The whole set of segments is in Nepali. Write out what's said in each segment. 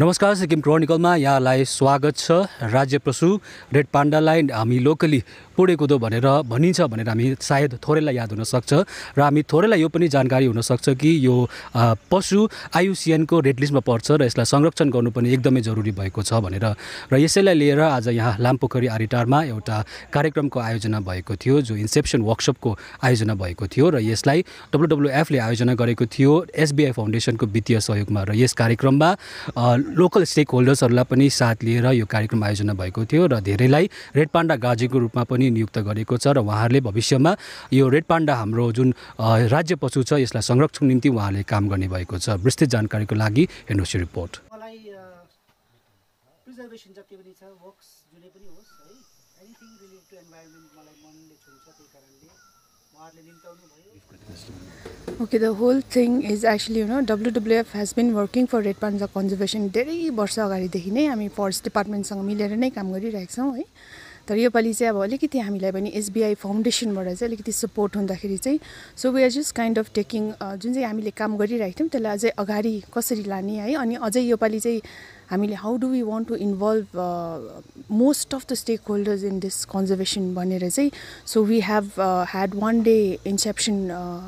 नमस्कार सिक्किम क्रोनिकलमा यहाँलाई स्वागत छ। राज्य पशु रेड पाण्डालाई हामी लोकली पुडे कुदो भनेर भनिन्छ भनेर हामी सायद थोरैलाई याद हुनसक्छ र हामी थोरैलाई यो पनि जानकारी हुनसक्छ कि यो पशु आयुसिएनको रेड लिस्टमा पर्छ र यसलाई संरक्षण गर्नु पनि एकदमै जरुरी भएको छ भनेर। र यसैलाई लिएर आज यहाँ लामपोखरी आरिटारमा एउटा कार्यक्रमको आयोजना भएको थियो जो इन्सेप्सन वर्कसपको आयोजना भएको थियो र यसलाई डब्लुडब्लुएफले आयोजना गरेको थियो एसबिआई फाउन्डेसनको वित्तीय सहयोगमा र यस कार्यक्रममा लोकल स्टेक होल्डर्सहरूलाई पनि साथ लिएर यो कार्यक्रम आयोजना भएको थियो र धेरैलाई रेड पाण्डा गाजीको रूपमा पनि नियुक्त गरेको छ र उहाँहरूले भविष्यमा यो रेड पाण्डा हाम्रो जुन राज्य पशु छ यसलाई संरक्षण निम्ति उहाँले काम गर्ने भएको छ। विस्तृत जानकारीको लागि हेर्नुहोस् यो रिपोर्ट। मलाई प्रिजर्भेसन जति पनि छ वर्क्स जुनै पनि होस् है एनिथिङ रिलेटेड टु इन्भाइरोमेन्ट मलाई मनले छुन्छ त्यही कारणले उहाँहरूले निम्ताउनु भयो। Okay, the whole thing is actually, you know, WWF has been working for Red Panda conservation धेरै वर्ष अगाडिदेखि नै हामी फरेस्ट डिपार्टमेन्टसँग मिलेर नै काम गरिरहेको छौँ है। तर योपालि चाहिँ अब अलिकति हामीलाई पनि एसबिआई फाउन्डेसनबाट चाहिँ अलिकति सपोर्ट हुँदाखेरि चाहिँ so we are just kind of taking जुन चाहिँ हामीले काम गरिरहेको थियौँ त्यसलाई अझै अगाडि कसरी लाने है अनि अझै योपालि चाहिँ हामीले how do we want to involve most of the stakeholders in this conservation भनेर चाहिँ so we have had one day inception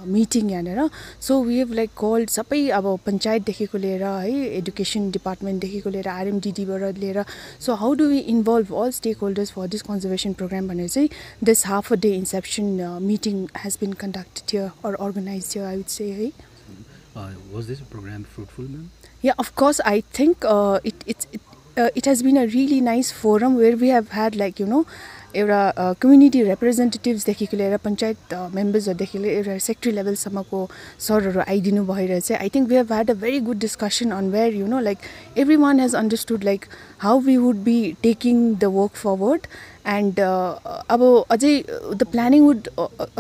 meeting यहाँनिर। So we have like called सबै अब पञ्चायतदेखिको लिएर है एडुकेसन डिपार्टमेन्टदेखिको लिएर आरएमडिडीबाट लिएर। So how do we involve all stakeholders for this conservation program भनेर चाहिँ this half a day inception meeting has been conducted थियो अर अर्गनाइज थियो आई वुड से है was this program fruitful ma'am Yeah, of course. I think uh, it it's it, uh, it has been a really nice forum where we have had like you know एउटा कम्युनिटी रिप्रेजेन्टेटिभ्सदेखिको लिएर पञ्चायत मेम्बर्सहरूदेखि लिएर एउटा सेक्ट्री लेभलसम्मको सरहरू आइदिनु भएर चाहिँ I think we have had a very good discussion on where you know like everyone has understood like how we would be taking the work forward and अब अझै the planning would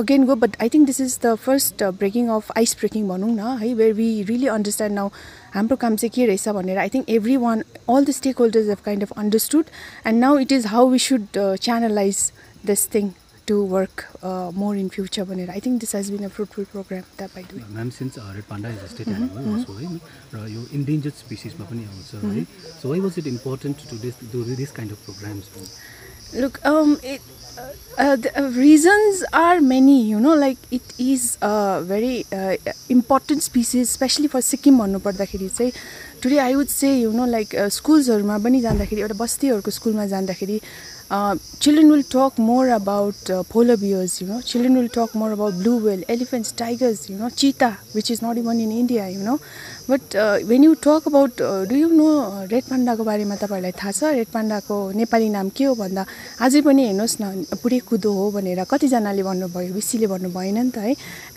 again go but I think this is the first breaking of ice breaking भनौँ न है where we really understand now हाम्रो काम चाहिँ के रहेछ भनेर. I think everyone all the stakeholders have kind of understood and now it is how we should channelize this thing to work more in future भनेर. I think this has been a fruitful program that by doing ma'am since panda is state animal है र यो इन्डेन्जर्ड स्पिसिसमा पनि आउँछ है so why was it important to this do this kind of programs Look, um, it, uh, uh, the uh, reasons are many. You know, like it is a very uh, important species, especially for Sikkim भन्नुपर्दाखेरि चाहिँ today I would say you know like स्कुल्सहरूमा पनि जाँदाखेरि एउटा बस्तीहरूको स्कुलमा जाँदाखेरि children will talk more about polar bears you know children will talk more about blue whale elephants tigers you know cheetah which is not even in India you know but when you talk about do you know red पाण्डाको बारेमा तपाईँहरूलाई थाहा छ? रेड पाण्डाको नेपाली नाम के हो भन्दा अझै पनि हेर्नुहोस् न पुरै कुदो हो भनेर कतिजनाले भन्नुभयो बेसीले भन्नु भएन नि त है।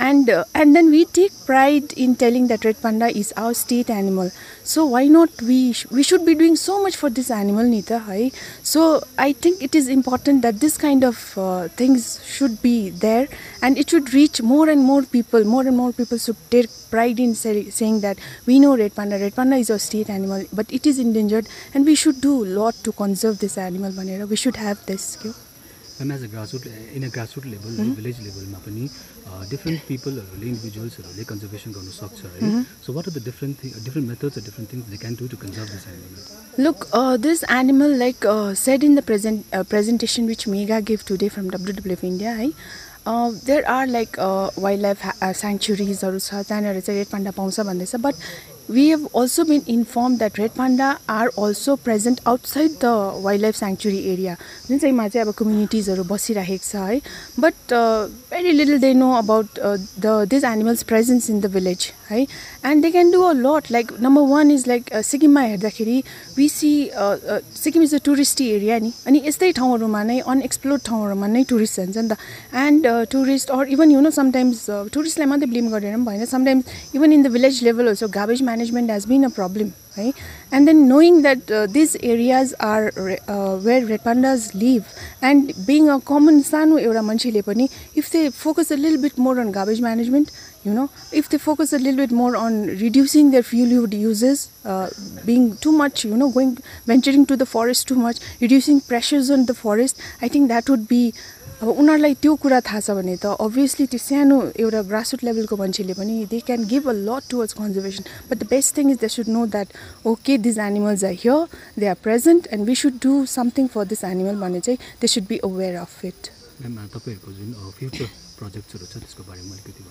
And and then we take pride in telling that red panda is our state animal so why not we we should be doing so much for this animal नि त है so I think think it is important that this kind of uh, things should be there and it should reach more and more people. More and more people should take pride in say, saying that we know red panda, red panda is our state animal, but it is endangered and we should do a lot to conserve this animal. We should have this. हो। Ma'am as a grassroot in a grassroot level village लेभलमा पनि डिफ्रेन्ट पिपलहरूले इन्डिभिजुअल्सहरूले कन्जर्भेसन गर्नु सक्छ है so what are the different thing different methods different things they can do to conserve this animal animal, like uh, said in the present uh, presentation which Mega gave today from WWF India, है like uh, wildlife ha- uh, sanctuaries-हरू छ त्यहाँनिर चाहिँ रेड पाण्डा पाउँछ भन्दैछ but we have also been inform that red panda are also present outside the wildlife sanctuary area जुन चाहिँमा चाहिँ अब कम्युनिटिजहरू बसिरहेको छ है but very little they know about the this animals presence in the village है and they can do a lot like number one is like सिक्किममा हेर्दाखेरि we see Sikkim is a touristy area नि अनि यस्तै ठाउँहरूमा नै अनएक्सप्लोर्ड ठाउँहरूमा नै टुरिस्ट जान्छ नि त and tourist or even you know sometimes टुरिस्टलाई मात्रै ब्लेम गरेर पनि भएन sometimes even in the village level also garbage management has been a problem है and then knowing that this areas are where red pandas live and being a common सानो एउटा मान्छेले पनि इफ दे फोकस अ लिल bit more on garbage management you know if they focus a little bit more on reducing their fuel uses uh, being too much you know going venturing to the forest too much reducing pressures on the forest i think that would be अब उनीहरूलाई त्यो कुरा थाहा छ भने त अभियसली त्यो सानो एउटा ग्रासरुट लेभलको मान्छेले पनि they can give a lot towards conservation but the best thing is they should know that okay these animals are here they are present and we should do something for this animal भने चाहिँ they should be aware of it तपाईँहरूको जुन फ्युचर छ त्यसको बारेमा अलिकति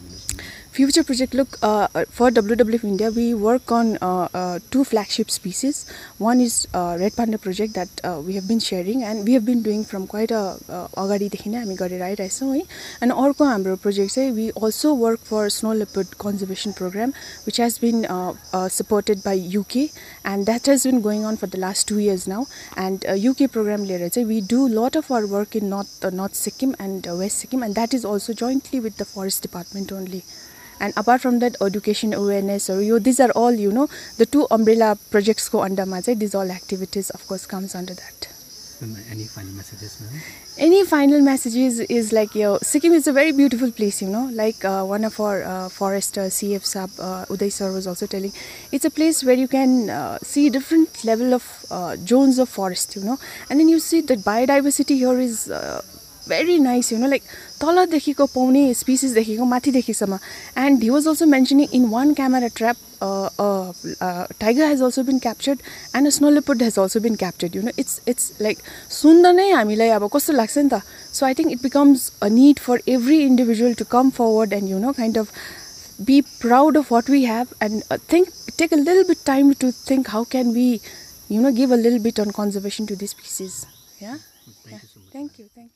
Future project look uh, for WWF India, we work on uh, uh, two flagship species. One is uh, red panda project that uh, we have been sharing and we have been doing from quite a uh, अगाडिदेखि नै हामी गरेर आइरहेछौँ है अनि अर्को हाम्रो प्रोजेक्ट चाहिँ we also work for snow leopard conservation programme which has been supported by UK and that has been going on for the last two years now and UK programme लिएर चाहिँ we do lot of our work in north north Sikkim and west Sikkim and that is also jointly with the forest department only and apart from that education अवेरनेसहरू यो these are all you know the two umbrella प्रोजेक्ट्सको अन्डरमा चाहिँ these all activities of course comes under that any final messages ma'am any final messages is like yo sikkim is a very beautiful place you know like uh, one of our uh, forester cf sab uh, uday sir was also telling it's a place where you can uh, see different level of uh, zones of forest you very nice, you know, like tala dekhiko paune species dekhiko mati dekhisama. And he was also mentioning in one camera trap, uh, uh, uh, tiger has also been captured and a snow leopard has also been captured. You know, it's it's like sunda nai hamilai aba kosto lagcha. So I think it becomes a need for every individual to come forward and you know kind of be proud of what we have and uh, think take a little bit time to think how can we you know give a little bit on conservation to these species yeah thank yeah. you so much thank you thank you